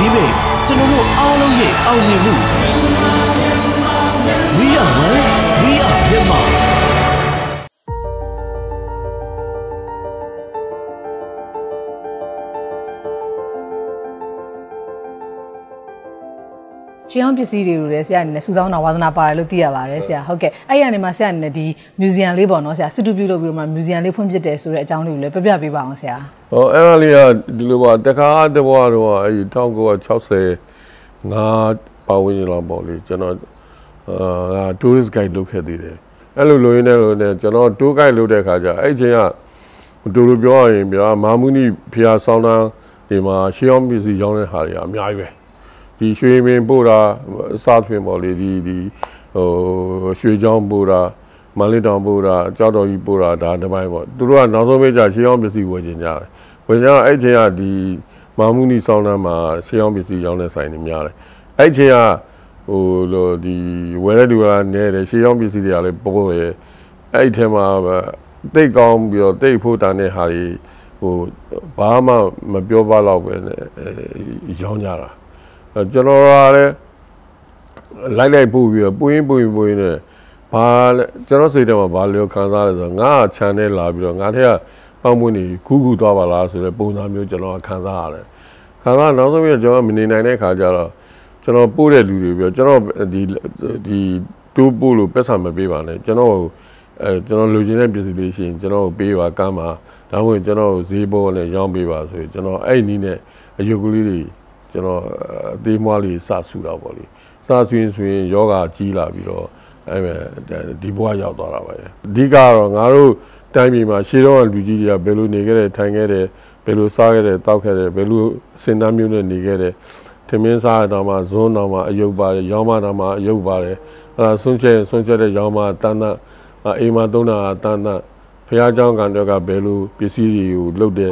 ဒီမဲ့ကျွန်တော်တို့အားလုံးရဲ့အောင်မြင်မှု ရှင်းအောင်ပစ္စည်းတွေကိုလည်းဆရာအနေနဲ့စူဆောင်းတာဝါသနာပါတယ်လို့သိရပါတယ်ဆရာဟုတ်ကဲ့အဲ့ရနေမှာဆရာအနေနဲ့ဒီမြူဇီယံလေးပေါ့နော်ဆရာစတူပြုလုပ်ပြီးတော့မှမြူဇီယံလေးဖွင့်ပြတယ်ဆိုတဲ့အကြောင်းလေးကိုလည်းပြပြပေးပါအောင်ဆရာဟောအဲ့ဒါလေးကဒီလိုပါတခါတဘွားတော့အဲ့ဒီ1960ငါပတ်ဝန်းကျင်လောက်ပေါ့လေကျွန်တော်အာ tourist guide လုပ်ခဲ့သေးတယ်အဲ့လိုလိုရင်းနဲ့လို့နဲ့ကျွန်တော် tour guide လုပ်တဲ့ခါကျအဲ့ချိန်ကတူလိုပြောရရင်ဗျာမာမူနီဖျားဆောင်းတန်းဒီမှာရှေးအောင်ပစ္စည်းရောင်းတဲ့ဟာတွေအများကြီးပဲ ဒီရွှေမင်းပို့တာအစားဖြင့်ပေါ့လေဒီဒီဟိုရွှေချောင်းပို့တာမန္တလေးတောင်ပို့တာကြောက်တော်ကြီးပို့တာဒါတစ်ပိုင်းပေါ့သူတို့ကနောက်ဆုံးပိတ်ကြရှေးအောင်ပစ္စည်းဝယ်ချင်ကြတယ်ဝယ်ကြတော့အဲ့ချိန်ကဒီမာမူနီဆောင်းတန်းမှာရှေးအောင်ပစ္စည်းရောင်းတဲ့ဆိုင်တွေများတယ်အဲ့ချိန်ကဟိုလိုဒီဝယ်တဲ့လူကနဲတယ်ရှေးအောင်ပစ္စည်းတွေကလည်းပို့ရအဲ့ထဲမှာတိတ်ကောင်းပြီးတော့တိတ်ဖို့တန်တဲ့ဟာတွေဟိုဘာမှမပြောပါတော့ပဲနဲ့ရောင်းကြတာအဲ ကျွန်တော်ကလည်းလိုက်လိုက်ပို့ပြီးတော့ပွင်းပွင်းပွင်းနဲ့ဘာလဲကျွန်တော်စိတ်ထဲမှာဘာလို့ခံစားလဲဆိုတော့ငါချန်နဲ့လာပြီးတော့ငါထက်ကပေါင်းပွင့်နေခူးခူးသွားပါလားဆိုတဲ့ပုံစံမျိုးကျွန်တော်ခံစားရတယ်ခံစားနောက်ဆုံးပြကျွန်တော်မနေနိုင်တဲ့ခါကျတော့ကျွန်တော်ပို့တဲ့လူတွေပြောကျွန်တော်ဒီဒီတိုးပို့လို့ပက်ဆံမပေးပါနဲ့ကျွန်တော်အဲကျွန်တော်လူချင်းတဲ့ပစ္စည်းလေးရှိရင်ကျွန်တော်ပေးပါကမ်းပါဒါမှမဟုတ်ကျွန်တော်ဈေးပေါ်နဲ့ရောင်းပေးပါဆိုရင်ကျွန်တော်အဲ့ဒီနည်းနဲ့အယုတ်ကလေးတွေ ကျွန်တော်အသေးမွားလေးစဆူတာပေါ့လေစဆူရင်ဆိုရင်ယောဂကြီးလာပြီးတော့အဲ့မဲ့ဒီဘဝရောက်သွားတာပဲအဓိကတော့ငါတို့တိုင်းပြည်မှာရှေးတော့လူကြီးတွေကဘယ်လိုနေခဲ့တယ်ထိုင်ခဲ့တယ်ဘယ်လိုစားခဲ့တယ်တောက်ခဲ့တယ်ဘယ်လိုအစင်တမ်းမျိုးနဲ့နေခဲ့တယ်ထမင်းစားတော့မှဇွန်းတော့မှအယုတ်ပါတယ်ရောင်းမတော့မှအယုတ်ပါတယ်အဲ့ဒါဆွန့်ချက်ဆွန့်ချက်တဲ့ရောင်းမတန်းတန်းအိမ်မှာသုံးတာတန်းတန်းဖះเจ้าကန်တော့ကဘယ်လိုပစ္စည်းတွေကိုလုတ်တဲ့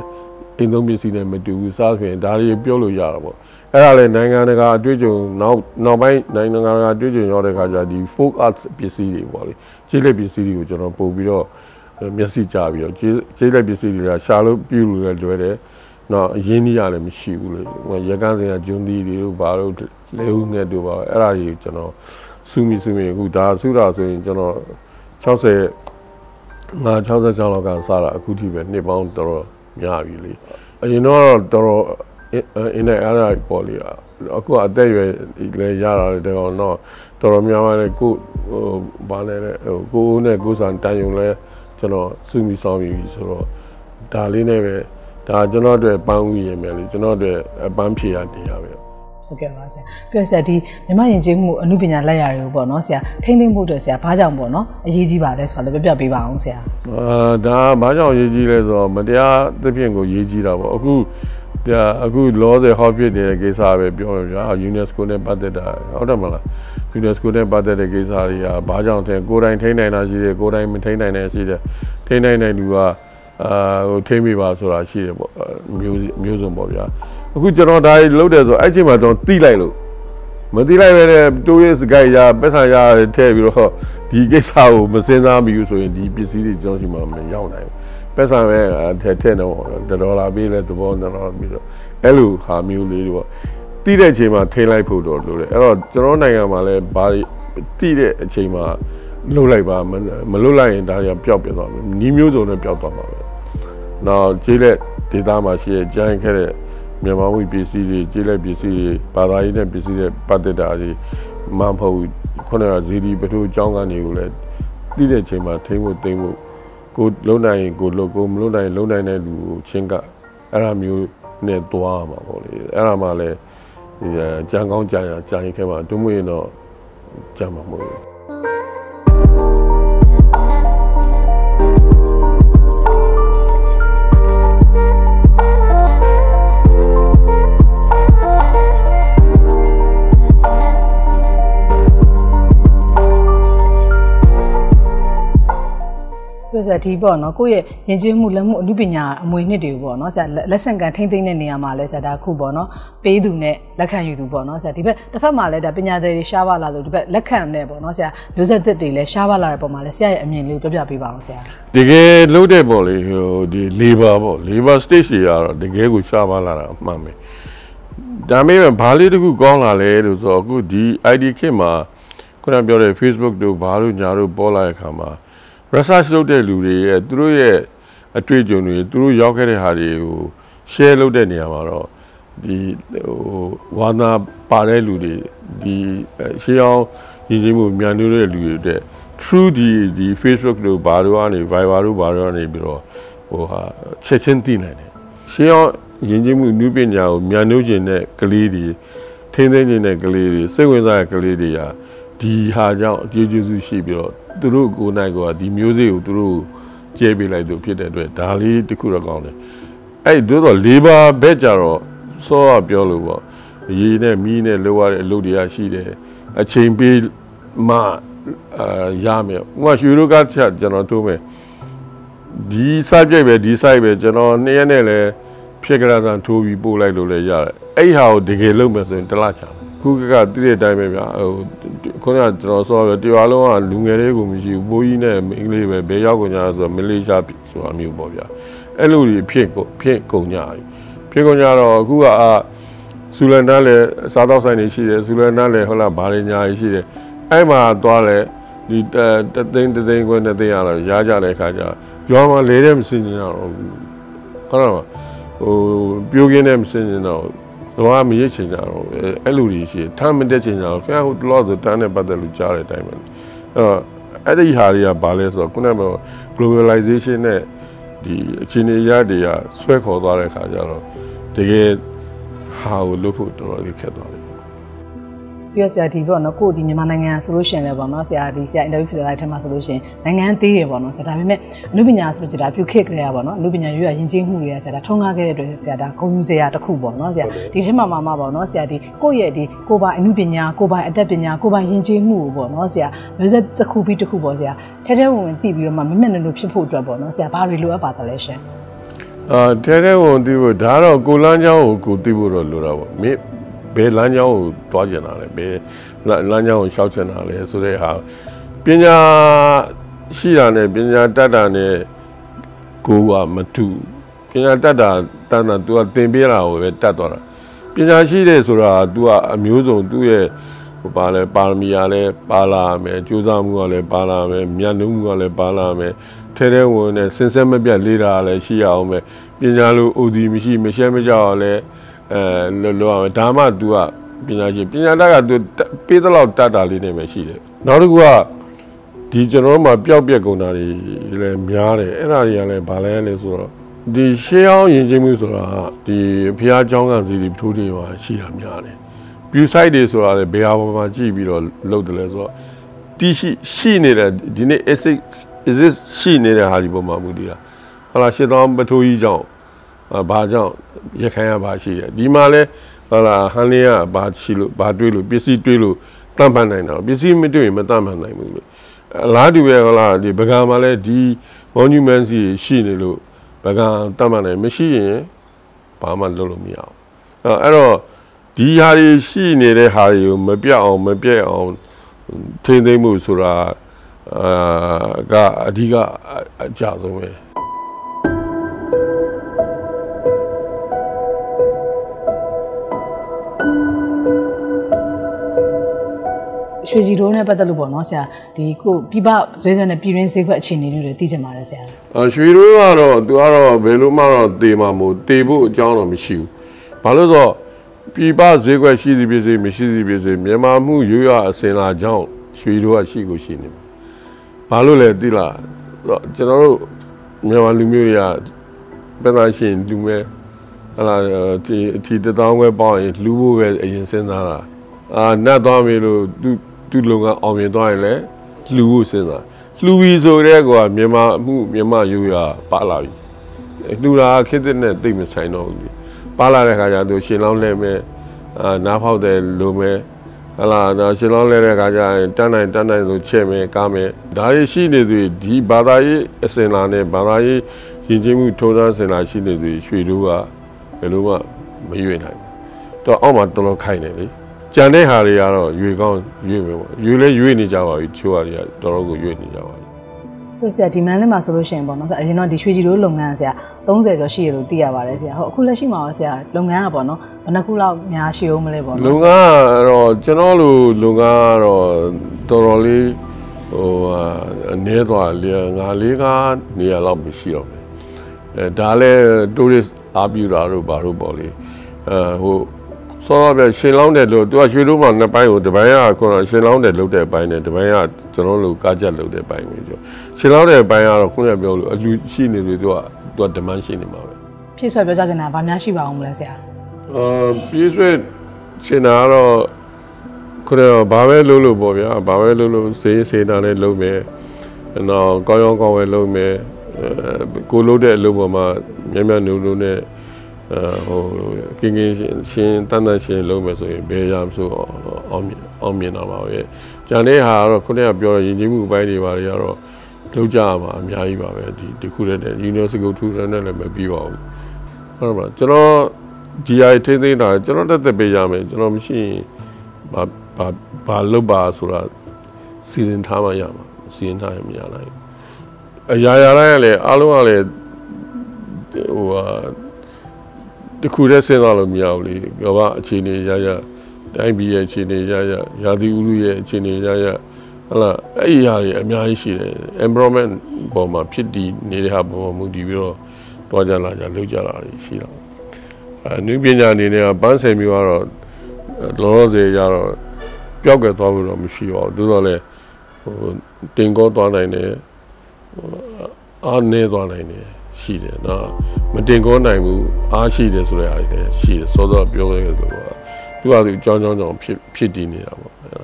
အိမ်သုံးပစ္စည်းနဲ့မတူဘူးစားဆိုရင်ဒါတွေပြောလို့ရတာပေါ့အဲ့ဒါလည်းနိုင်ငံတကာအတွေ့အကြုံနောက်နောက်ပိုင်းနိုင်ငံတကာအတွေ့အကြုံရောက်တဲ့ခါကျဒီ folk arts ပစ္စည်းတွေပေါ့လေခြေလက်ပစ္စည်းတွေကိုကျွန်တော်ပို့ပြီးတော့မျက်စိကြပြီးတော့ခြေလက်ပစ္စည်းတွေကရှာလို့ပြုလို့လည်းလွယ်တယ်နော်အရင်းကြီးရလည်းမရှိဘူးလေရကန်းစင်ကဂျွန်းသီးတွေတို့ဘာလို့လဲဦးငှက်တို့ပါအဲ့ဒါကြီးကျွန်တော်စူမီစူမီအခုဒါစူတာဆိုရင်ကျွန်တော်60ငါ66လောက်ကစားတာအခုထိပဲနှစ်ပေါင်းတော်တော် များပြီလေအရင်တော့တော်တော်အင်းနဲ့အားရပေါ်လေအခုအသက်ရွယ်လည်းရတာလေတကောင်တော့တော်တော်များများလေကိုဟိုဘာလဲဟိုကိုဦးနဲ့ကိုဆန်တန်ယုံလဲကျွန်တော်စူမီဆောင်ပြီဆိုတော့ဒါလေးနဲ့ပဲဒါကျွန်တော်အတွက်ပန်းဦးရင်မယ်လေကျွန်တော်အတွက်ပန်းဖြေရတရားပဲ ဟုတ်ကဲ့ပါဆရာပြဆရာဒီမြမယဉ်ကျေးမှုအမှုပညာလက်ရာတွေကိုပေါ့နော်ဆရာထိမ့်သိမ့်ဖို့အတွက်ဆရာဘာကြောင့်ပေါ့နော်အရေးကြီးပါလဲဆိုတာလည်းပြပြပေးပါအောင်ဆရာအာဒါဘာကြောင့်အရေးကြီးလဲဆိုတော့မတရားသဖြင့်ကိုရေးကြီးတာပေါ့အခုဒါအခုလောဆယ်ဟောဖြစ်နေတဲ့ကိစ္စပဲပြောရပြ UNESCO နဲ့ပတ်သက်တာဟုတ်တယ်မလား UNESCO နဲ့ပတ်သက်တဲ့ကိစ္စတွေကဘာကြောင့်တဲ့ကိုယ်တိုင်ထိန်းနိုင်တာရှိတယ်ကိုယ်တိုင်မထိန်းနိုင်တဲ့ရှိတယ်ထိန်းနိုင်တဲ့လူကအာဟိုထိန်းမိပါဆိုတာရှိတယ်ပေါ့မျိုးမျိုးစုံပေါ့ဗျာ အခုကျွန်တော်ဒါလုပ်တယ်ဆိုအဲ့ချိန်မှာကျွန်တော်တိလိုက်လို့မတိလိုက်ပဲတဲ့ tourist guide ရပတ်စံရထည့်ပြီးတော့ဒီကိစ္စကိုမစင်စားမိဘူးဆိုရင်ဒီပစ္စည်းတွေကျွန်တော်ရှိမှမရောက်နိုင်ဘူးပတ်စံပဲထည့်ထည့်တော့ဒေါ်လာပေးလဲသဘောဒေါ်လာပြီးတော့အဲ့လိုဟာမျိုးလေးတွေပေါ့တိတဲ့အချိန်မှာထိလိုက်ဖို့တော့လို့တယ်အဲ့တော့ကျွန်တော်နိုင်ငံမှာလည်းဘာတိတဲ့အချိန်မှာလှုပ်လိုက်ပါမလှုပ်လိုက်ရင်ဒါတွေကပျောက်ပြသွားမယ်နီးမျိုးစုံနဲ့ပျောက်သွားမှာပဲနောက်ကျေးလက်ဒေသမှာရှိတဲ့ကြမ်းခဲ့တဲ့ မြန်မာဝိပစ္စည်းတွေကျေးလက်ပစ္စည်းတွေဘာသာရေးနဲ့ပစ္စည်းတွေပတ်သက်တာတွေမမဟုတ်ခုနကဇီဒီပထိုးအကြောင်းကနေကိုလည်းတိတဲ့ချိန်မှာထိမ့်ဖို့တိမ့်ဖို့ကိုလုံနိုင်ရင်ကိုလုံကိုမလုံနိုင်လုံနိုင်တဲ့လူကိုချင်းကအဲ့လိုမျိုးနဲ့တွားမှာပေါ့လေအဲ့ဒါမှလည်းဒီကြံကောင်းကြံရကြံရင်ခဲမှာတွမွေးရင်တော့ကြံမှာမဟုတ်ဘူး ပြောစရာဒီပေါ့နော်ကိုယ့်ရဲ့ယဉ်ကျေးမှုလက်မှုအမှုပညာအမွေနှစ်တွေကိုပေါ့နော်ဆရာလက်ဆင့်ကန်ထိမ့်သိမ့်တဲ့နေရာမှာလဲဆရာဒါခုပေါ့နော်ပေးသူနဲ့လက်ခံယူသူပေါ့နော်ဆရာဒီဘက်တစ်ဖက်မှာလဲဒါပညာသည်တွေရှားပါလာဆိုဒီဘက်လက်ခံနဲ့ပေါ့နော်ဆရာမျိုးဆက်သစ်တွေလဲရှားပါလာတဲ့ပုံမှာလဲဆရာရဲ့အမြင်လေးကိုပြောပြပေးပါအောင်ဆရာတကယ်လို့တဲ့ပေါ့လေဟိုဒီ labor ပေါ့ labor stage တွေကတော့တကယ်ကိုရှားပါလာတာအမှန်ပဲဒါပေမဲ့ဘာလေးတစ်ခုကောင်းလာလဲလို့ဆိုတော့အခုဒီ ID ခေတ်မှာခုနပြောတဲ့ Facebook တို့ဘာလို့ညာတို့ပေါ်လာတဲ့အခါမှာ research လုပ်တဲ့လူတွေရဲ့သူတို့ရဲ့အတွေ့အကြုံတွေသူတို့ရောက်ခဲ့တဲ့ဟာတွေကို share လုပ်တဲ့နေရာမှာတော့ဒီဟိုဝါနာပါတဲ့လူတွေဒီရှေးအောင်ရည်ကြီးမှုမြန်နေတဲ့လူတွေတဲ့ true ဒီဒီ Facebook တို့ဘာတို့ကနေ Viber တို့ဘာတို့ကနေပြီးတော့ဟိုဟာချက်ချင်းသိနိုင်တယ်ရှေးအောင်ယဉ်ကျေးမှုနုပညာကိုမြန်နှုတ်ခြင်းတဲ့ကလေးတွေထင်းသိမ်းခြင်းတဲ့ကလေးတွေစိတ်ဝင်စားတဲ့ကလေးတွေဟာဒီဟာကြောင့်အကျေးကျေးဇူးရှိပြီးတော့ သူတို့ကိုယ်နိုင်ကဒီမျိုးစေ့ကိုသူတို့ကျဲပေးလိုက်သူဖြစ်တဲ့အတွက်ဒါလေးတစ်ခုတော့ကောင်းတယ်အဲ့တို့တော့ labor ဘက်ကြတော့စောကပြောလို့ပေါ့ရေနဲ့မီးနဲ့လောရတဲ့အလုပ်တွေကရှိတယ်အချိန်ပေးမှအာရမယ်ဥပမာရွှေတို့ကချက်ကျွန်တော်တိုးမယ်ဒီ subject ပဲဒီ site ပဲကျွန်တော်နှစ်ရက်နဲ့လည်းဖြစ်ကြတာထိုးပြီးပို့လိုက်လို့လည်းရတယ်အဲ့ဟာကိုတကယ်လုပ်မယ်ဆိုရင်တစ်လချာ ခုကကတိတဲ့အတိုင်းပဲဗျာဟိုခုနကကျွန်တော်ဆိုတော့တရားလုံးကလူငယ်တွေကိုမရှိဘူးဘိုးကြီးနဲ့အင်္ဂလိပ်ပဲဘယ်ရောက်ကုန်ကြဆိုတော့မလေးရှားဆိုတာမျိုးပေါ့ဗျာအဲ့လိုကြီးဖြစ်ဖြစ်ကုန်ကြပြီဖြစ်ကုန်ကြတော့အခုကအာဆူလန်တန်းလည်းစားတော့ဆိုင်တွေရှိတယ်ဆူလန်တန်းလည်းဟုတ်လားဘာတွေညာတွေရှိတယ်အဲ့မှာသွားလဲဒီတသိန်းတသိန်းခွဲနှစ်သိန်းရတော့ရားကြတဲ့ခါကျရွာမှာလဲတဲ့မစင်ကြတော့ဟုတ်လားဟိုပြိုးကင်းတဲ့မစင်ကြတော့ တော့မရစ်ချင်ကြတော့အဲ့လိုကြီးရှိထမ်းမတက်ချင်ကြတော့ခင်ဗျာဟိုတလို့ဆိုတန်းနဲ့ပတ်သက်လို့ကြားတဲ့အတိုင်းပဲအဲ့တော့အဲ့ဒီဟာတွေကဘာလဲဆိုတော့ခုနက globalization နဲ့ဒီအခြေအနေရတွေကဆွဲခေါ်သွားတဲ့ခါကျတော့တကယ်ဟာကိုလုပ်ဖို့တော်တော်လေးခက်သွားတယ် ပြီးတော့ဆရာဒီပေါ့နော်ကိုဒီမြန်မာနိုင်ငံဆိုလို့ရှိရင်လည်းပေါ့နော်ဆရာဒီဆရာအင်တာဗျူးဖြစ်တဲ့အဲ့ထက်မှာဆိုလို့ရှိရင်နိုင်ငံသေးတယ်ပေါ့နော်ဆရာဒါပေမဲ့အနုပညာဆိုလို့ကြတာပြုခေတ်ကြရပေါ့နော်အနုပညာရွေးရယဉ်ကျေးမှုတွေကဆရာဒါထုံးကားခဲ့တဲ့အတွက်ဆရာဒါဂုဏ်ယူစရာတစ်ခုပေါ့နော်ဆရာဒီထဲမှာမှမှပေါ့နော်ဆရာဒီကိုယ့်ရဲ့ဒီကိုပိုင်အနုပညာကိုပိုင်အတတ်ပညာကိုပိုင်ယဉ်ကျေးမှုကိုပေါ့နော်ဆရာမျိုးဆက်တစ်ခုပြီးတစ်ခုပေါ့ဆရာထဲထဲဝင်ဝင်သိပြီးတော့မှမမက်နလို့ဖြစ်ဖို့အတွက်ပေါ့နော်ဆရာဘာတွေလိုအပ်ပါသလဲရှင်အာထဲထဲဝင်သိဖို့ဒါတော့ကိုလန်းချောင်းကိုကိုသိဖို့တော့လိုတာပေါ့မင်း ဘယ်လမ်းကြောင်းကိုတွားကျင်တာလဲဘယ်လမ်းကြောင်းကိုရှောက်ကျင်တာလဲဆိုတဲ့ဟာပညာရှိတာနဲ့ပညာတတ်တာနဲ့ကိုကမတူပညာတတ်တာတန်းတာ तू ကသင်ပေးတာကိုပဲတတ်သွားတာပညာရှိတယ်ဆိုတာ तू ကအမျိုးစုံသူ့ရဲ့ဟိုပါလဲပါရမီကလည်းပါလာမယ်ကြိုးစားမှုကလည်းပါလာမယ်မြတ်နှုံးမှုကလည်းပါလာမယ်ထဲထဲဝင်နဲ့စင်ဆက်မပြတ်လေးတာလည်းရှိရအောင်မယ်ပညာလို OD မရှိမရှက်မကြောက်လည်း အဲလောလောအောင်ဒါမှ तू ကပညာရှင်ပညာတတ်က तू ပေးသလောက်တတ်တာလေးနဲ့ပဲရှိတယ်နောက်တစ်ခုကဒီကျွန်တော်မှာပျောက်ပြက်ကုန်တာတွေလည်းများတယ်အဲ့ဒါတွေကလည်းဗာလဲလဲဆိုတော့ဒီရှေးအောင်ယဉ်ကျေးမှုဆိုတာဒီဘုရားကျောင်းကစီတွေထိုးတွေပါရှိတာများတယ်ပြူဆိုင်တွေဆိုတာလည်းဘယ်ဟာပေါ်မှာကြည့်ပြီးတော့လုပ်တယ်လဲဆိုတော့တီးရှိရှိနေတဲ့ဒီနေ့ exit exit ရှိနေတဲ့ဟာဒီပေါ်မှာမူတည်တာဟာလားရှင်းသောပထိုးကြီးကြောင့်ဘာကြောင့် ရခိုင်ကဘာရှိတယ်ဒီမှာလဲဟုတ်လားဟန်လင်းကဘာရှိလို့ဘာတွေးလို့ပစ္စည်းတွေးလို့တန့်ပန်နိုင်တာပစ္စည်းမတွေးရင်မတန့်ပန်နိုင်ဘူးလို့အလားတူပဲဟုတ်လားဒီပကံမှာလဲဒီ monument စီရှိနေလို့ပကံတန့်ပန်နိုင်မရှိရင်ဘာမှလုပ်လို့မရအောင်အဲ့တော့ဒီဟာတွေရှိနေတဲ့ဟာတွေကိုမပြတ်အောင်မပြတ်အောင်ထိန်းသိမ်းမှုဆိုတာအာကအဓိကအကြဆုံးပဲ ရွှေကြည်တိုးနဲ့ပတ်သက်လို့ပေါ့နော်ဆရာဒီကိုပြပဇွဲတဲ့ပြည်ရင်းဈေးကွက်အခြေအနေတွေသိချင်ပါတယ်ဆရာအရွှေတိုးကတော့သူကတော့ဘယ်လိုမှတော့တေမှာမို့တေဖို့အကြောင်းတော့မရှိဘူးဘာလို့ဆိုတော့ပြပဈေးကွက်ရှိသည်ဖြစ်စေမရှိသည်ဖြစ်စေမြန်မာမှုရိုးရအစင်လာကြောင်းရွှေတိုးကရှိကိုရှိနေမှာဘာလို့လဲသိလားကျွန်တော်တို့မြန်မာလူမျိုးတွေကပြန်လာရှင်လူမဲဟလာဒီဒီတသောင်းဝဲပေါင်းရင်လူဖို့ပဲအရင်စဉ်းစားတာအာနတ်သွားပြီလို့သူ သူလုံကအောင်မြင်သွားရင်လည်းလူဖို့စဉ်းစားလူဝီဆိုတဲ့ကွာမြန်မာမှုမြန်မာယူရပါလာပြီလူလာခစ်တဲ့နဲ့တိတ်မဆိုင်တော့ဘူးပါလာတဲ့ခါကျသူရှင်လောင်းလဲမဲ့အာနားဖောက်တယ်လိုမဲ့ဟလာတော့ရှင်လောင်းလဲတဲ့ခါကျရင်တန်းနိုင်တန်းနိုင်ဆိုချက်မယ်ကားမယ်ဒါတွေရှိနေသူဒီဘာသာရေးအစင်လာနဲ့ဘာသာရေးယဉ်ကျေးမှုထုံးစံစင်လာရှိနေသူရွှေတို့ကဘယ်လိုမှမရွေ့နိုင်ဘူးတော့အောက်မှာတော်တော်ခိုင်နေလေ ကြံတဲ့ဟာတွေကတော့ရွေကောင်းရွေမယ်ပေါ့ရွေလဲရွေနေကြပါပြီချိုးဟာတွေကတော်တော်ကိုရွေနေကြပါပြီဟုတ်ဆရာဒီမန်လေးမှာဆိုလို့ရှိရင်ပေါ့နော်ဆရာအရင်တော့ဒီရွှေကြည်တို့လုပ်ငန်းကဆရာ30ကျော်ရှိရလို့သိရပါတယ်ဆရာဟုတ်အခုလက်ရှိမှာရောဆရာလုပ်ငန်းကပေါ့နော်ဘယ်နှခုလောက်များရှိအောင်မလဲပေါ့နော်လုံငန်းကတော့ကျွန်တော်လိုလုံငန်းကတော့တော်တော်လေးဟိုအနေသွားလေငါလေးကနေရာလောက်မရှိတော့ဘူးအဲဒါလည်း tourist အားပြတာတို့ဘာတို့ပေါ့လေအဲဟို စောရပြရှင်လောင်းတယ်လို့သူကရွှေတို့မှာနှစ်ပိုင်းကိုတစ်ပိုင်းကခုနရှင်လောင်းတယ်လုပ်တဲ့ပိုင်းနဲ့တစ်ပိုင်းကကျွန်တော်တို့ကားချက်လုပ်တဲ့ပိုင်းပဲကျွန်တော်ရှင်လောင်းတဲ့ပိုင်းကတော့ခုနကပြောလို့အလူရှိနေလို့သူကသူက demand ရှိနေမှာပဲဖြည့်ဆွဲပြောကြချင်တာဗာများရှိပါအောင်မလဲဆရာအာပြည့်စွဲချင်တာကတော့ခုနကဘာပဲလုပ်လို့ပေါ့ဗျာဘာပဲလုပ်လို့စေးစေးတာလည်းလုပ်မယ်နောက်ကောင်းရောင်းကောင်းဝယ်လုပ်မယ်အဲကိုလုပ်တဲ့အလုပ်ပေါ်မှာမြတ်မြတ်နုနုနဲ့အဲ ဟိုကင်းကင်းရှင်းရှင်းတန်တန်ရှင်းလုပ်မယ်ဆိုရင်ဘယ်ရမဆိုအောင်မြင်အောင်မြင်တာပါပဲကျန်တဲ့ဟာကတော့ခုနကပြောတဲ့ယဉ်ကျေးမှုအပိုင်းတွေပါတွေကတော့လုပ်ကြရမှာအများကြီးပါပဲဒီဒီခုတည်းတဲ့ University ထူထမ်းနဲ့လည်းမပြီးပါဘူးဟုတ်ပါကျွန်တော် GI ထိသိမ်းတာကျွန်တော်တက်တက်ပေးရမယ်ကျွန်တော်မရှိရင်ဘာဘာဘာလုပ်ပါဆိုတာစီစဉ်ထားမှရမှာစီစဉ်ထားရင်မရနိုင်ဘူးအရာရာတိုင်းကလည်းအားလုံးကလည်းဟိုဟာ တခုတည်းစဉ်းစားလို့မရဘူးလေကမ္ဘာအခြေအနေရရတိုင်းပြည်ရဲ့အခြေအနေရရရာသီဥတုရဲ့အခြေအနေရရဟလာအဲ့ဒီဟာတွေအများကြီးရှိတယ် environment ပေါ်မှာဖြစ်တည်နေတဲ့ဟာပေါ်မှာမူတည်ပြီးတော့တွားကြလာကြလုပ်ကြတာတွေရှိတော့အဲနည်းပညာအနေနဲ့ကပန်းဆယ်မျိုးကတော့လောလောဆယ်ရတော့ပျောက်ကဲသွားလို့တော့မရှိပါဘူးသို့တော်လည်းဟိုတင်ကောသွားနိုင်တယ်အားနေသွားနိုင်တယ် ရှိတယ်နော်မတင်ကောနိုင်ဘူးအားရှိတယ်ဆိုတဲ့အားတွေလည်းရှိတယ်စောစောပြောခဲ့သလိုကသူကသူအကြောင်းကြောင်းကြောင့်ဖြစ်ဖြစ်တည်နေတာပေါ့အဲ့ဒါ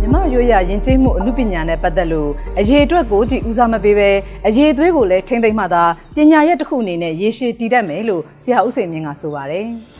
မြမရွေးရယဉ်ကျေးမှုအမှုပညာနဲ့ပတ်သက်လို့အရေးအတွက်ကိုကြည်ဦးစားမပေးပဲအရေးသွေးကိုလည်းထိမ့်သိမ့်မှသာပညာရက်တစ်ခုအနေနဲ့ရေရှည်တည်တတ်မယ်လို့ဆရာဦးစိန်မြင့်ကဆိုပါတယ်။